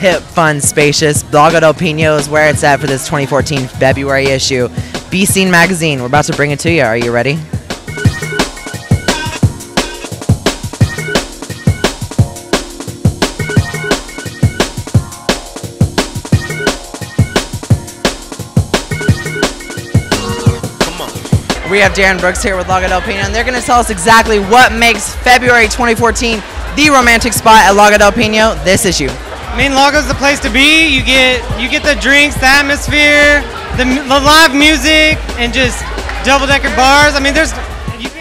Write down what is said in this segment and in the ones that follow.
hip, fun, spacious. Del Pino is where it's at for this 2014 February issue. BSCENE Magazine. We're about to bring it to you. Are you ready? We have Darren Brooks here with Lago del Pino, and they're going to tell us exactly what makes February 2014 the romantic spot at Lago del Pino this issue. I mean, Lago's the place to be. You get you get the drinks, the atmosphere, the, the live music, and just double decker bars. I mean, there's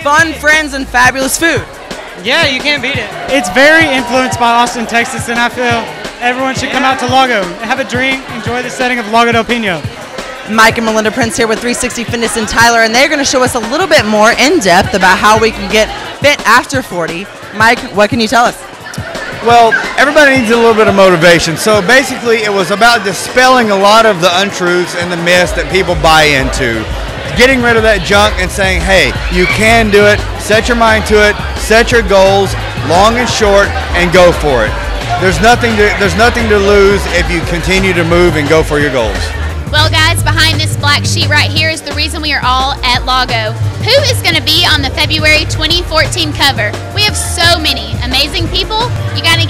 fun friends and fabulous food. Yeah, you can't beat it. It's very influenced by Austin, Texas, and I feel everyone should come out to Lago, have a drink, enjoy the setting of Lago del Pino. Mike and Melinda Prince here with 360 Fitness in Tyler, and they're going to show us a little bit more in depth about how we can get fit after 40. Mike, what can you tell us? Well, everybody needs a little bit of motivation. So basically, it was about dispelling a lot of the untruths and the myths that people buy into. Getting rid of that junk and saying, hey, you can do it. Set your mind to it. Set your goals, long and short, and go for it. There's nothing to, there's nothing to lose if you continue to move and go for your goals. Well, guys, behind this black sheet right here is the reason we are all at Lago. Who is going to be on the February 2014 cover? We have so many amazing people. You got any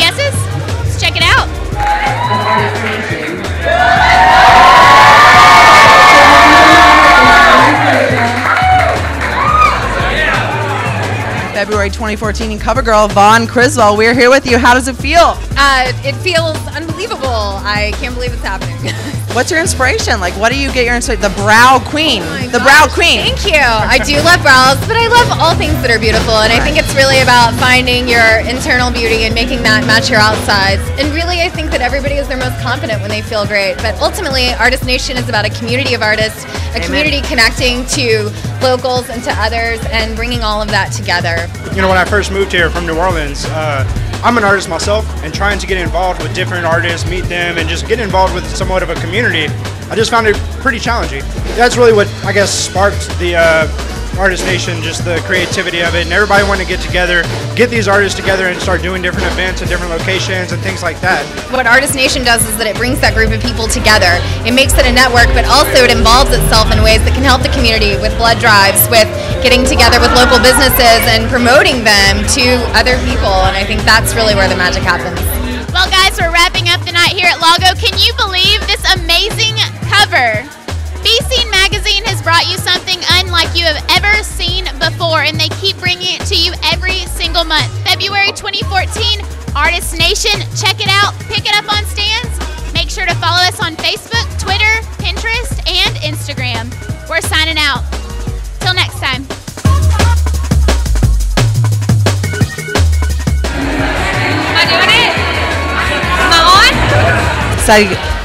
February 2014 cover girl Vaughn Criswell. We're here with you. How does it feel? Uh, it feels unbelievable. I can't believe it's happening. What's your inspiration? Like, what do you get your inspiration? The brow queen. Oh the brow queen. Thank you. I do love brows, but I love all things that are beautiful. And I think it's really about finding your internal beauty and making that match your outsides. And really, I think that everybody is their most confident when they feel great. But ultimately, Artist Nation is about a community of artists, a Amen. community connecting to locals and to others and bringing all of that together. You know, when I first moved here from New Orleans, uh, I'm an artist myself, and trying to get involved with different artists, meet them, and just get involved with somewhat of a community, I just found it pretty challenging. That's really what I guess sparked the uh, Artist Nation, just the creativity of it, and everybody wanted to get together, get these artists together, and start doing different events at different locations and things like that. What Artist Nation does is that it brings that group of people together. It makes it a network, but also it involves itself in ways that can help the community with blood drives, with getting together with local businesses and promoting them to other people. And I think that's really where the magic happens. Well, guys, we're wrapping up the night here at Lago. Can you believe this amazing cover? Be Seen Magazine has brought you something unlike you have ever seen before, and they keep bringing it to you every single month. February 2014, Artist Nation. Check it out, pick it up on stands. Make sure to follow us on Facebook, Twitter, Pinterest, and Instagram. We're signing out. Till next time. Am doing it? Am on? So,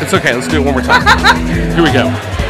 It's okay. Let's do it one more time. Here we go.